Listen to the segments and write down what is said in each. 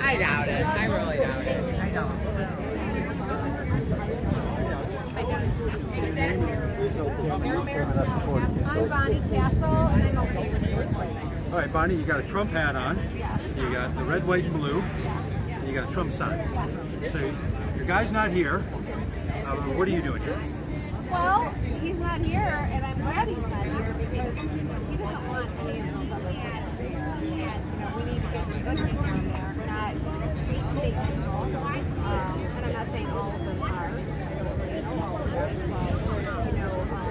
I doubt it. I really doubt it. I don't. I'm Bonnie Castle, and I'm okay with it. All right, Bonnie, you got a Trump hat on. You got the red, white, and blue. And you got a Trump sign. So your guy's not here. Uh, what are you doing here? Well, he's not here, and I'm glad he's not here because he doesn't want any of those other things. And, you know, we need to get some good people in there, not deep state people. Um, and I'm not saying all of them are. You know, um,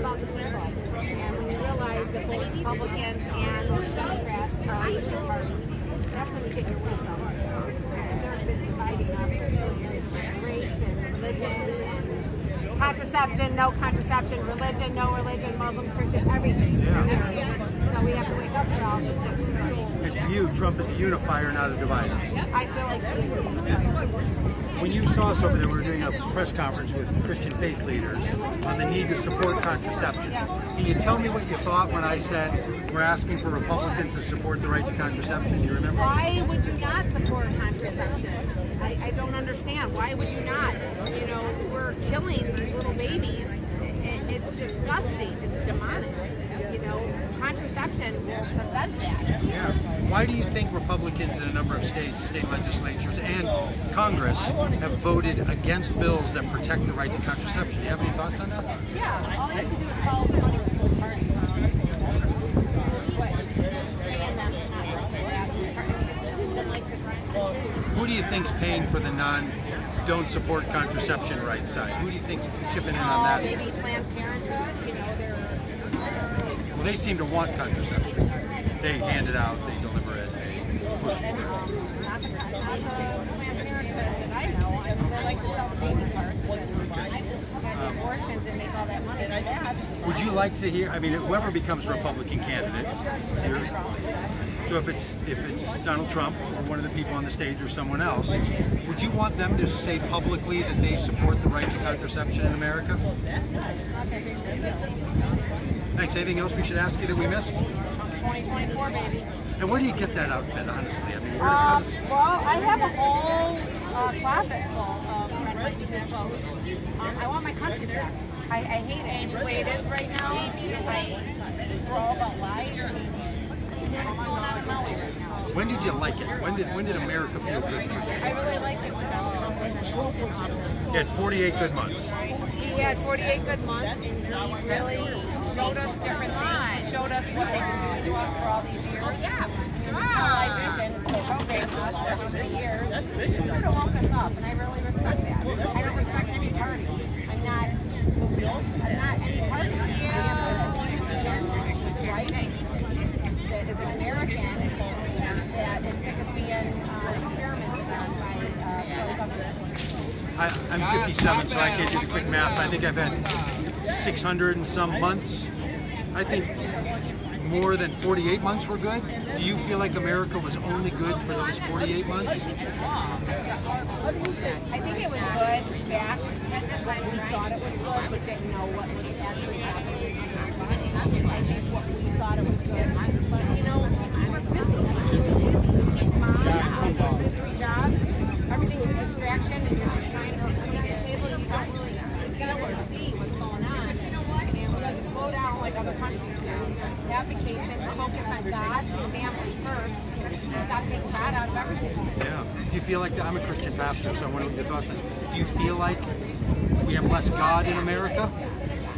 about the people. And when you realize that both Republicans and Democrats are equal parties, that's when you get your wisdom. They've been dividing us race and religion and contraception, no contraception, religion, no religion, Muslim, Christian, everything. So we have to wake up to all this stuff. To you, Trump is a unifier, not a divider. I feel like When you saw us over there, we were doing a press conference with Christian faith leaders on the need to support contraception. Can you tell me what you thought when I said we're asking for Republicans to support the right to contraception? Do you remember? why would you not support contraception? I, I don't understand. Why would you not? You know, we're killing these little babies. It, it's disgusting. It's demonic. You know, contraception will prevent that. Yeah. Why do you think Republicans in a number of states, state legislatures, and Congress have voted against bills that protect the right to contraception? Do you have any thoughts on that? Yeah, all they have to do is follow the money with both parties. Um, but paying them not vote for that is part of it. It's been like this for centuries. Who do you think's paying for the non don't support contraception rights side? Who do you think's chipping in on Oh, that? maybe Planned Parenthood, you know, they're Well, they seem to want contraception. They hand it out, they Would you like to hear? I mean, whoever becomes a Republican candidate, so if it's if it's Donald Trump or one of the people on the stage or someone else, would you want them to say publicly that they support the right to contraception in America? Thanks. Anything else we should ask you that we missed? 2024, baby. And where do you get that outfit? Honestly, I mean, where Um, well, I have a whole uh, closet full of red, white, and blue clothes. Um, I want my country back. I, I hate it the way it is right now. I, we're all about lies. What's going on in Maui right now? when did you like it? When did when did America feel good for you? I really liked it when Trump was. You had 48 good months. He had 48 good months, and he really showed us different things. He showed us what they were doing to us for all these years. Oh, Yeah. My vision is to program us for how many years. He sort of woke us up, and I really respect that. I don't respect any party. I'm not. I'm not any party. I am a human right? That is an American that is sick of being uh, experimented on by uh, government. I, I'm 57, so I can't do the quick math. I think I've had 600 and some months. I think more than 48 months were good. Do you feel like America was only good for those 48 months? I think it was good back when we thought it was good, but didn't know what was actually happening. I think what we thought it was good, but you know, you keep us busy. You keep us busy. You keep mom working three jobs. Everything's a distraction, and you're just trying to put on the table. You don't really feel or see what's going on. And we need to slow down like other countries do. Have vacations, focus on God and family first, and stop taking God out of everything. Yeah. Do you feel like I'm a Christian pastor, so I wonder what your thoughts is. Do you feel like we have less God in America?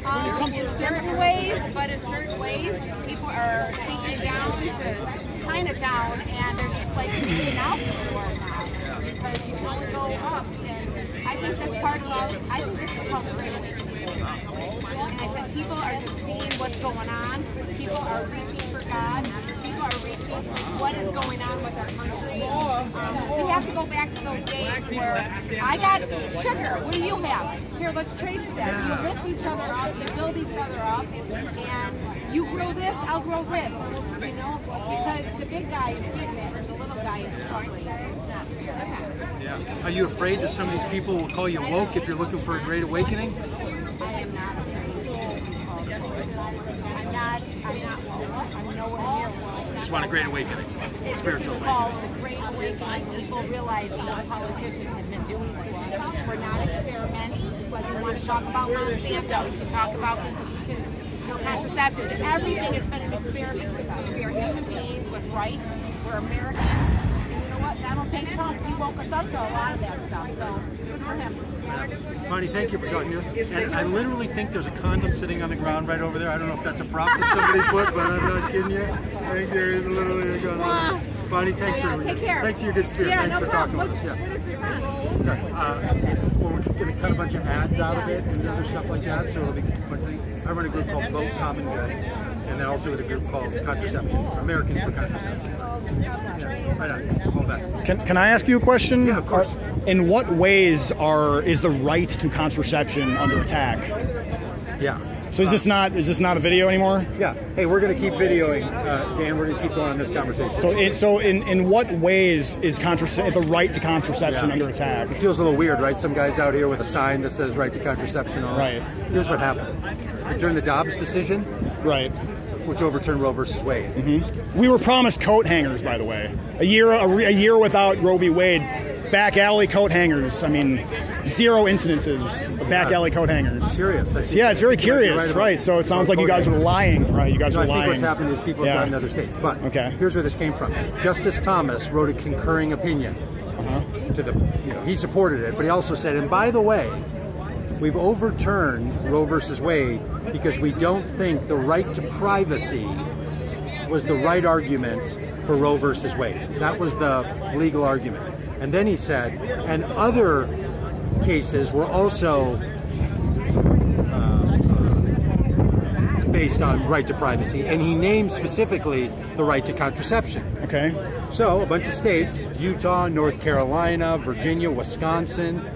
Um, in certain ways, but in certain ways, people are sinking down to Chinatown, and they're just like freaking out for the world now because you can only go up. And I think that's part of all. I think this is called the Great Awakening. And I said people are just seeing what's going on. People are reaching for God. People are reaching what is going on with our country. Um, we have to go back to those days where I got sugar. What do you have? Here, let's trade for that. You lift each other up, you build each other up, and you grow this, I'll grow this. You know, because the big guy is getting it, and the little guy is struggling. Yeah. Are you afraid that some of these people will call you woke if you're looking for a great awakening? I am not afraid. I'm not, I'm not woke. I'm nowhere near woke. Just want a great awakening, spiritual awakening. called the Great Awakening. People realizing what politicians have been doing to us. We're not experimenting. Whether you want to talk about Monsanto, you can talk about you know, contraceptives. Everything has been an experiment with us. We are human beings with rights. We're Americans. And you know what? Donald J. Trump, he woke us up to a lot of that stuff. So good for him. Bonnie, thank you for talking to us. And I literally think there's a condom sitting on the ground right over there. I don't know if that's a prop that somebody put, but I'm not kidding you. I think there is literally a condom. Bonnie, thanks Yeah, for thanks for your good spirit. Yeah, thanks no for problem. talking with us. Yeah. Okay. Uh, well, we're going to cut a bunch of ads out of it and other stuff like that, so it'll be a bunch of things. I run a group called Vote Common Good, and then also with a group called Contraception, Americans for Contraception. Yeah, right on. All the best. Can, can I ask you a question? Yeah, of course. Are- in what ways are is the right to contraception under attack? Yeah. So is this not is this not a video anymore? Yeah. Hey, we're going to keep videoing, uh, Dan. We're going to keep going on this conversation. So it, so in, in what ways is contrace- the right to contraception Yeah. under attack? It feels a little weird, right? Some guys out here with a sign that says right to contraception. on. Right. Here's what happened. During the Dobbs decision, Right. Which overturned Roe versus Wade, We were promised coat hangers, by the way. A year a, re- a year without Roe v. Wade, back alley coat hangers. I mean, zero incidences of back alley coat hangers. Curious. Yeah, it's very You might be curious, about- right? So it sounds like you guys were lying, right? You guys No, were I think lying. what's happened is people Yeah. in other states. But Okay. here's where this came from. Justice Thomas wrote a concurring opinion Uh-huh. to the, you know, he supported it, but he also said, and by the way, we've overturned Roe versus Wade because we don't think the right to privacy was the right argument for Roe versus Wade. That was the legal argument. And then he said, and other cases were also uh, based on right to privacy, and he named specifically the right to contraception. Okay. So a bunch of states, Utah, North Carolina, Virginia, Wisconsin,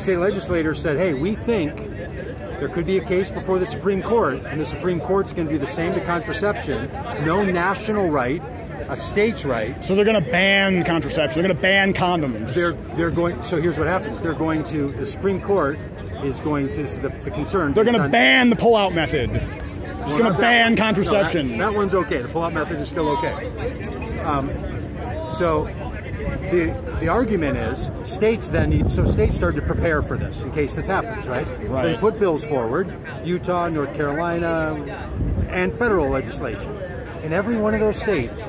state legislators said, hey, we think there could be a case before the Supreme Court, and the Supreme Court's going to do the same to contraception. No national right, a state's right. So they're going to ban contraception. They're going to ban condoms. They're they're going. So here's what happens. They're going to the Supreme Court is going to this is the, the concern. They're going to ban the pull-out method. It's Well, going to ban one. No, contraception. that, that one's okay. The pull-out method is still okay. Um, so the the argument is states then need so states started to prepare for this in case this happens, right? So they put bills forward, Utah, North Carolina, and federal legislation. In every one of those states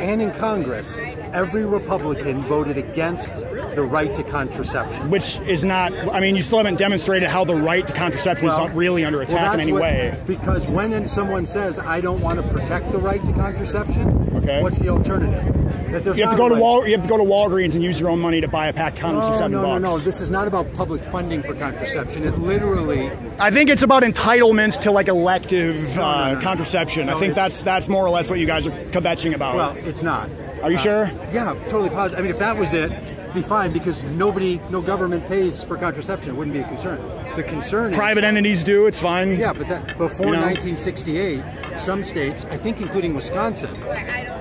and in Congress, every Republican voted against the right to contraception. which is not. I mean, you still haven't demonstrated how the right to contraception is not really under well, attack in any what- way. Because when someone says, "I don't want to protect the right to contraception," Okay. what's the alternative? That there's You have to go to right- Wal. You have to go to Walgreens and use your own money to buy a pack of condoms for No, seven no, no, no. This is not about public funding for contraception. It literally I think it's about entitlements to like elective No, no, uh, no, no. contraception. I think that's that's more or less what you guys are kvetching about. Well, it's not. Are you Uh, sure? Yeah, totally positive. I mean, if that was it, it'd be fine because nobody, no government pays for contraception. It wouldn't be a concern. The concern Private is, entities do. It's fine. Yeah, but that, before You know? 1968, some states, I think including Wisconsin,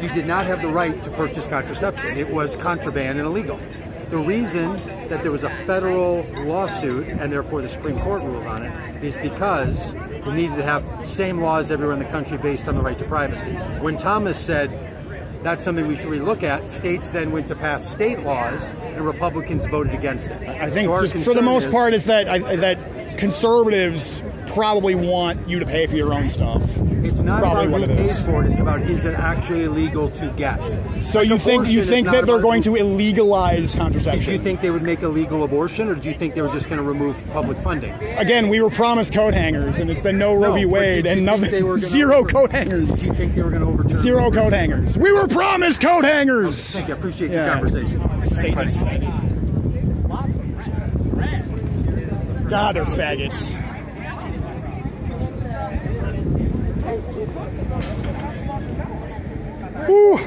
you did not have the right to purchase contraception. It was contraband and illegal. The reason that there was a federal lawsuit and therefore the Supreme Court ruled on it is because we needed to have same laws everywhere in the country based on the right to privacy. When Thomas said that's something we should relook at, states then went to pass state laws and Republicans voted against it. I think So for the most is- part is that I, that conservatives probably want you to pay for your own stuff. It's not Probably about what who pays for it. It's about is it actually illegal to get. So Like you think you think that they're going to illegalize Did contraception? you think they would make illegal abortion, or did you think they were just going to remove public funding? Again, we were promised coat hangers, and it's been no Roe No, v. Wade and nothing. they were Zero over- coat Do hangers. you think they were going to overturn? Zero coat hangers. We were promised coat hangers. Thank you. I appreciate Yeah. your conversation. Satanist. God, they're faggots. Whew.